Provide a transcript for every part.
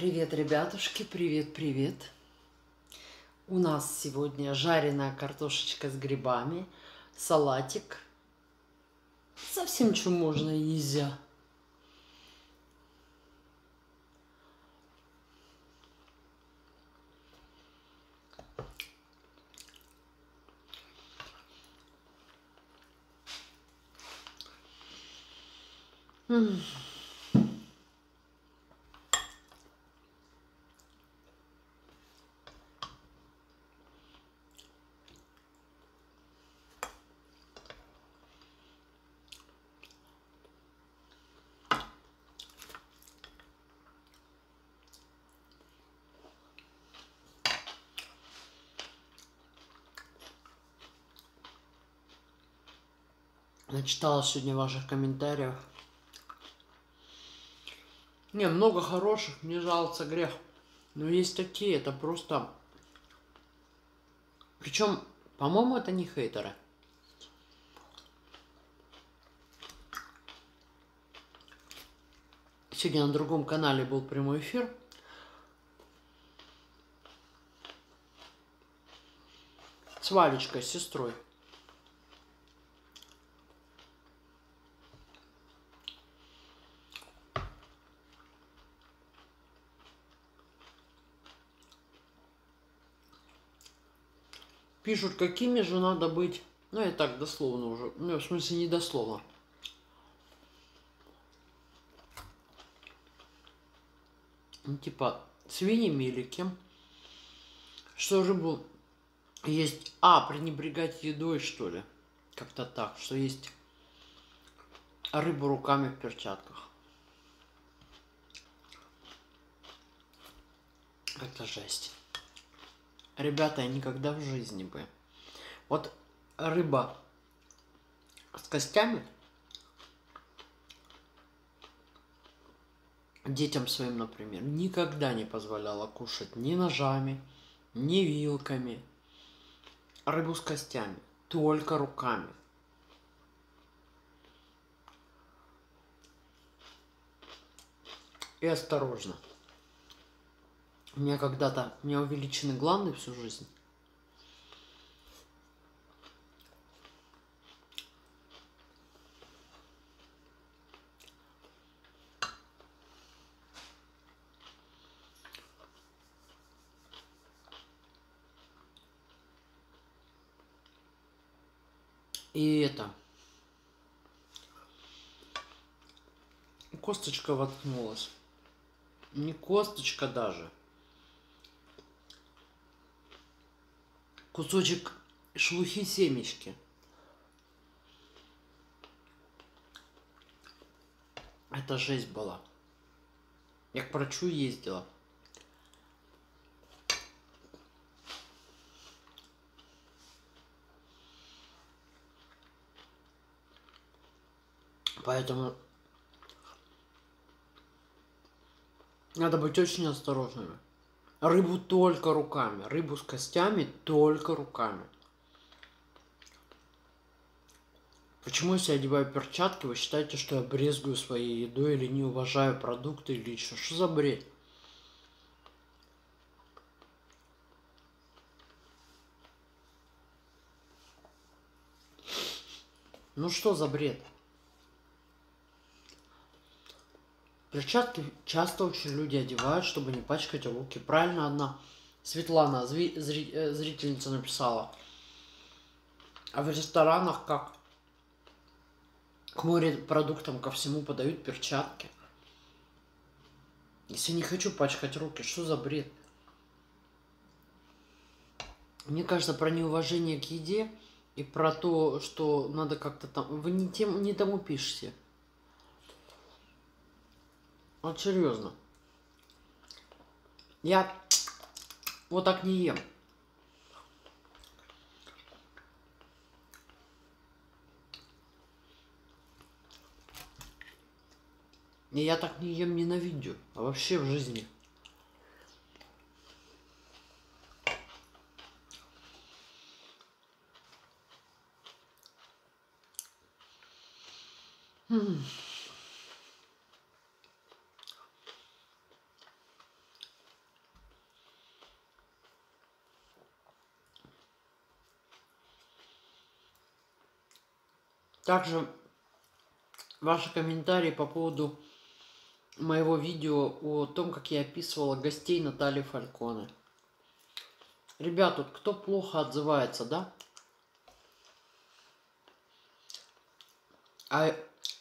Привет, ребятушки, привет, привет. У нас сегодня жареная картошечка с грибами, салатик. Совсем что можно и нельзя. М. Начитала сегодня ваших комментариев. Не, много хороших, не жаловаться грех. Но есть такие, это просто... Причем, по-моему, это не хейтеры. Сегодня на другом канале был прямой эфир. С Валечкой, с сестрой. Пишут, какими же надо быть. Ну, я так дословно уже. Ну, в смысле, не дословно. Ну, типа, свиньями или кем. Что рыбу есть... А, пренебрегать едой, что ли? Как-то так, что есть рыбу руками в перчатках. Это жесть. Ребята, я никогда в жизни бы. Вот рыба с костями детям своим, например, никогда не позволяла кушать ни ножами, ни вилками. Рыбу с костями, только руками. И осторожно. У меня когда-то, у меня увеличены гланды всю жизнь. И это. Косточка воткнулась. Не косточка даже. Кусочек шелухи семечки. Это жесть была. Я к врачу ездила. Поэтому надо быть очень осторожными. Рыбу только руками. Рыбу с костями только руками. Почему, если я одеваю перчатки, вы считаете, что я брезгую своей едой или не уважаю продукты или еще? Что за бред? Ну что за бред? Перчатки часто очень люди одевают, чтобы не пачкать руки. Правильно одна Светлана, э, зрительница, написала. А в ресторанах как? К морепродуктам, ко всему подают перчатки. Если не хочу пачкать руки, что за бред? Мне кажется, про неуважение к еде и про то, что надо как-то там... Вы не, тем, не тому пишете. Вот серьезно. Я вот так не ем. И я так не ем не на видео, а вообще в жизни. М Также ваши комментарии по поводу моего видео о том, как я описывала гостей Натальи Фальконы. Ребят, вот кто плохо отзывается, да? А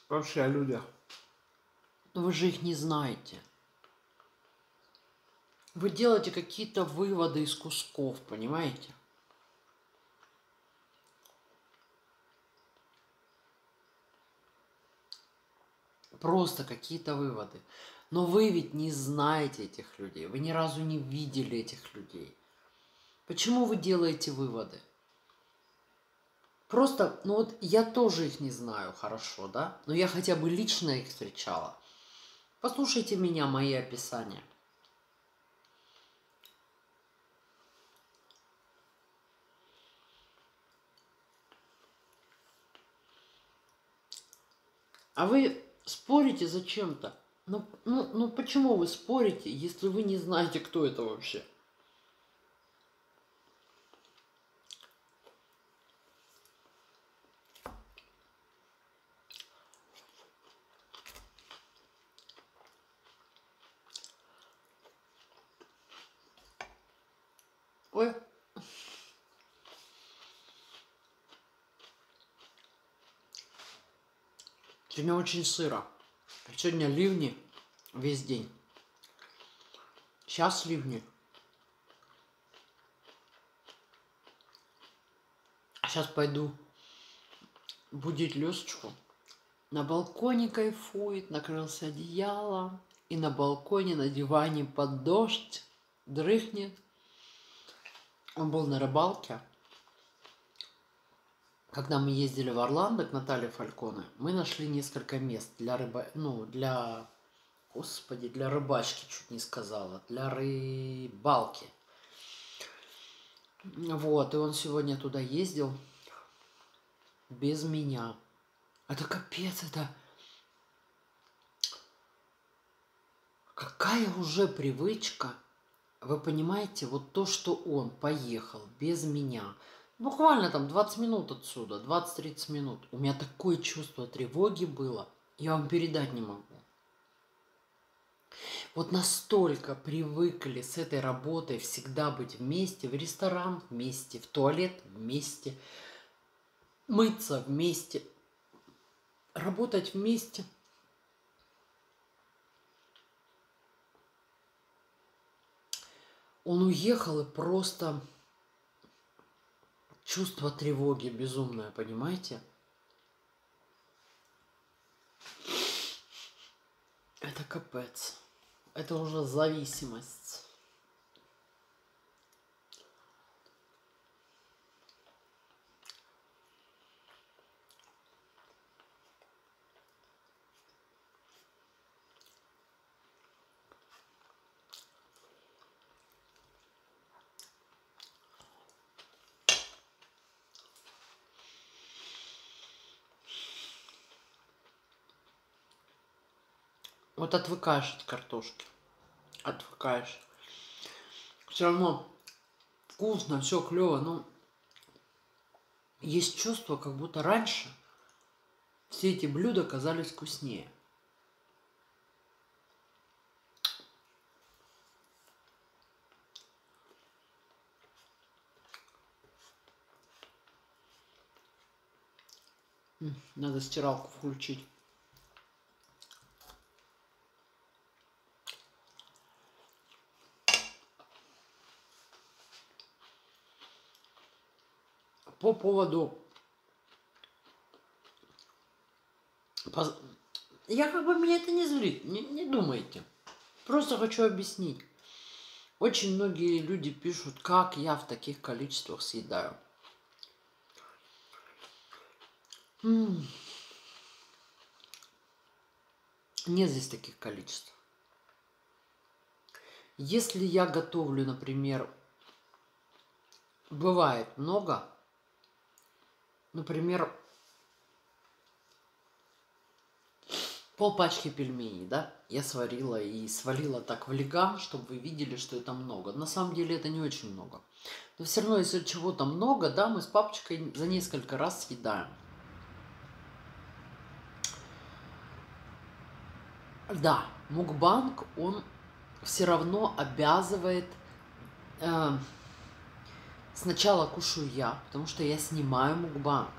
вообще о людях. Вы же их не знаете. Вы делаете какие-то выводы из кусков, понимаете? Просто какие-то выводы. Но вы ведь не знаете этих людей. Вы ни разу не видели этих людей. Почему вы делаете выводы? Просто, ну вот я тоже их не знаю хорошо, да? Но я хотя бы лично их встречала. Послушайте меня, мои описания. А вы спорите зачем-то? Ну, ну, ну почему вы спорите, если вы не знаете, кто это вообще? Ой. Сегодня очень сыро. Сегодня ливни весь день. Сейчас ливни. Сейчас пойду будить Лёсочку. На балконе кайфует, накрылся одеяло. И на балконе, на диване под дождь дрыхнет. Он был на рыбалке. Когда мы ездили в Орландо к Наталье Фальконе, мы нашли несколько мест для рыба... Ну, для... Господи, для рыбачки чуть не сказала. Для рыбалки. Вот, и он сегодня туда ездил без меня. Это капец, это... Какая уже привычка вы понимаете, вот то, что он поехал без меня, буквально там 20 минут отсюда, 20-30 минут, у меня такое чувство тревоги было, я вам передать не могу. Вот настолько привыкли с этой работой всегда быть вместе, в ресторан вместе, в туалет вместе, мыться вместе, работать вместе – Он уехал и просто чувство тревоги безумное, понимаете? Это капец. Это уже зависимость. Вот отвыкаешь от картошки. Отвыкаешь. Все равно вкусно, все клево, но есть чувство, как будто раньше все эти блюда казались вкуснее. Надо стиралку включить. По поводу... Я как бы меня это не злит, не, не думайте. Просто хочу объяснить. Очень многие люди пишут, как я в таких количествах съедаю. М-м. Нет здесь таких количеств. Если я готовлю, например, бывает много, например, пол пачки пельменей, да, я сварила и свалила так в легам, чтобы вы видели, что это много. На самом деле это не очень много. Но все равно, если чего-то много, да, мы с папочкой за несколько раз съедаем. Да, мукбанк, он все равно обязывает э, сначала кушаю я, потому что я снимаю мукбанг.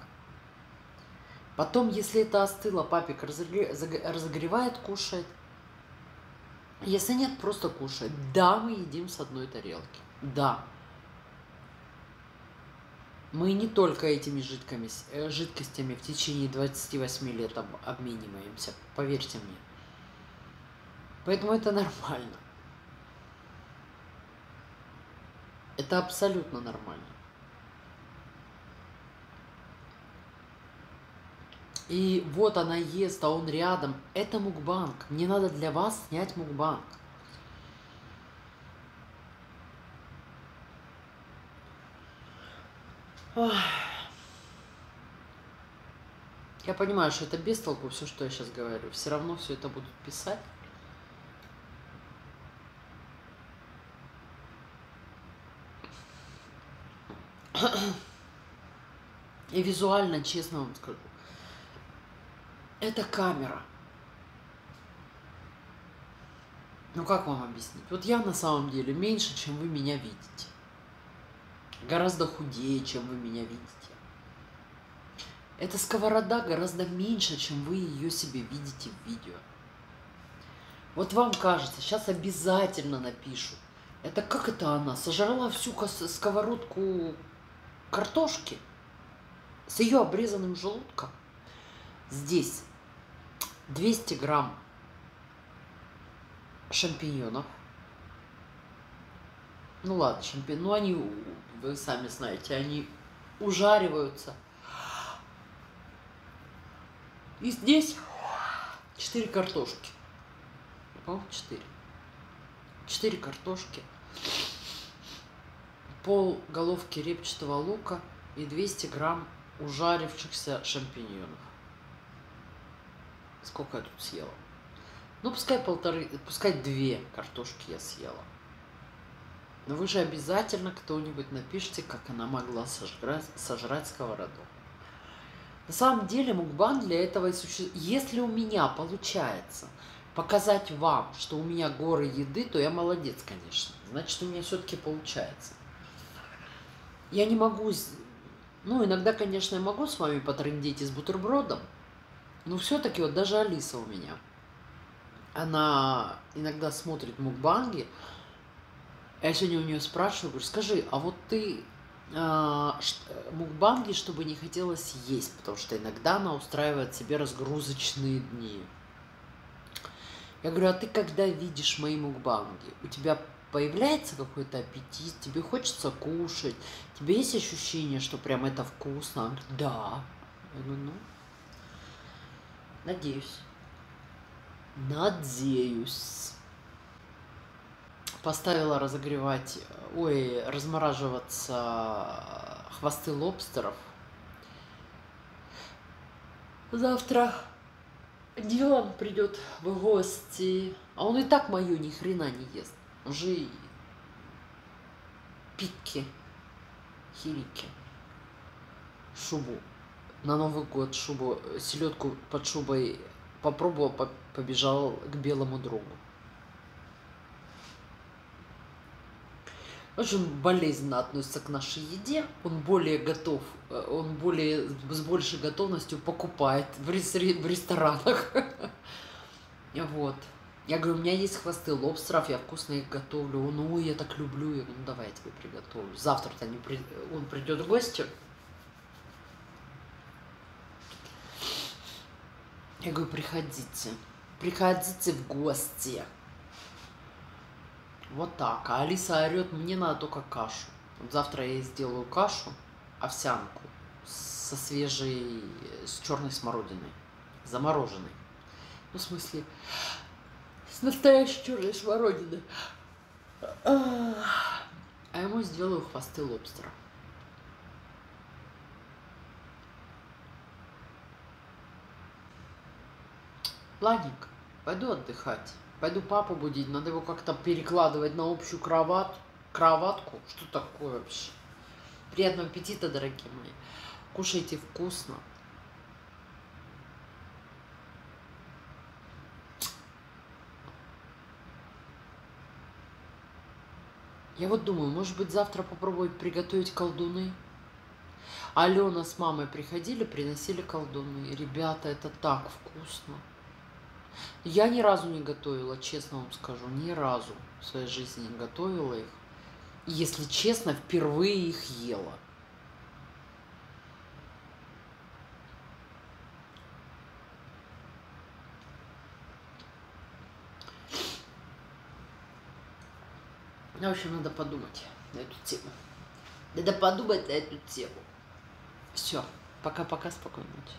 Потом, если это остыло, папик разогре- заг- разогревает, кушает. Если нет, просто кушает. Да, мы едим с одной тарелки. Да. Мы не только этими жидками, э, жидкостями в течение 28 лет об- обмениваемся, поверьте мне. Поэтому это нормально. Это абсолютно нормально. И вот она ест, а он рядом. Это мукбанг. Мне надо для вас снять мукбанг. Я понимаю, что это без толку, все, что я сейчас говорю. Все равно все это будут писать. И визуально, честно вам скажу, это камера. Ну как вам объяснить? Вот я на самом деле меньше, чем вы меня видите. Гораздо худее, чем вы меня видите. Эта сковорода гораздо меньше, чем вы ее себе видите в видео. Вот вам кажется, сейчас обязательно напишут. Это как это она? Сожрала всю сковородку картошки с ее обрезанным желудком. Здесь 200 грамм шампиньонов. Ну ладно, шампиньоны, ну они, вы сами знаете, они ужариваются. И здесь 4 картошки. По-моему, 4. 4 картошки. Пол головки репчатого лука и 200 грамм ужарившихся шампиньонов. Сколько я тут съела? Ну, пускай полторы, пускай две картошки я съела. Но вы же обязательно кто-нибудь напишите, как она могла сожрать, сожрать сковороду. На самом деле мукбан для этого и существует. Если у меня получается показать вам, что у меня горы еды, то я молодец, конечно. Значит, у меня все-таки получается. Я не могу... Ну, иногда, конечно, я могу с вами потрындеть и с бутербродом, но все-таки вот даже Алиса у меня, она иногда смотрит мукбанги, я сегодня у нее спрашиваю, говорю, скажи, а вот ты ш- мукбанги, чтобы не хотелось есть, потому что иногда она устраивает себе разгрузочные дни. Я говорю, а ты когда видишь мои мукбанги, у тебя появляется какой-то аппетит, тебе хочется кушать, тебе есть ощущение, что прям это вкусно? Она говорит, да. Я говорю, ну, надеюсь. Надеюсь. Поставила разогревать, ой, размораживаться хвосты лобстеров. Завтра Дилан придет в гости, а он и так мою ни хрена не ест. Уже пикки, хирики, шубу. На Новый год шубу, селедку под шубой попробовал, по- побежал к белому другу. Очень болезненно относится к нашей еде. Он более готов, он более с большей готовностью покупает в, рес- в ресторанах. Вот. Я говорю, у меня есть хвосты лобстеров, я вкусно их готовлю. Он, ой, я так люблю. Я говорю, ну давай я тебе приготовлю. Завтра-то при- он придет в гости. Я говорю, приходите. Приходите в гости. Вот так. А Алиса орет, мне надо только кашу. Вот завтра я сделаю кашу, овсянку со свежей, с черной смородиной, замороженной. Ну, в смысле, с настоящей черной смородиной. А ему сделаю хвосты лобстера. Ладненько, пойду отдыхать. Пойду папу будить, надо его как-то перекладывать на общую кровать, кроватку. Что такое вообще? Приятного аппетита, дорогие мои. Кушайте вкусно. Я вот думаю, может быть, завтра попробовать приготовить колдуны? Алена с мамой приходили, приносили колдуны. Ребята, это так вкусно. Я ни разу не готовила, честно вам скажу, ни разу в своей жизни не готовила их. И, если честно, впервые их ела. В общем, надо подумать на эту тему. Надо подумать на эту тему. Все. Пока-пока, спокойной ночи.